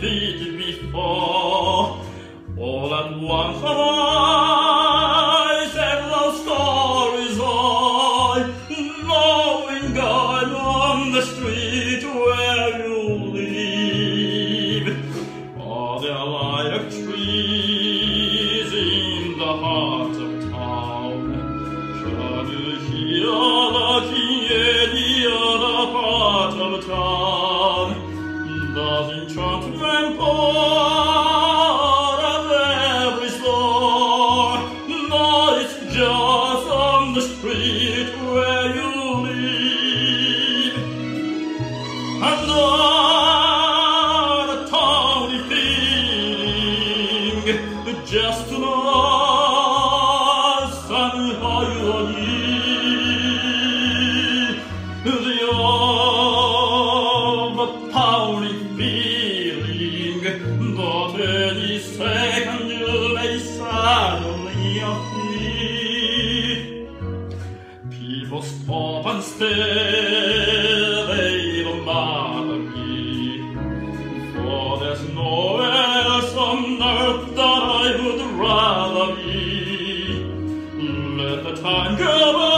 Feet before. All at once stories I, I'm on the street where you live. There trees in the heart town? Does enchantment pour at every store? No, it's just on the street where you live. And all the tawny feeling just to know a pounding feeling but that any second you may suddenly appear. People stop and stare, they don't bother for there's nowhere else on earth that I would rather be. Let the time go by.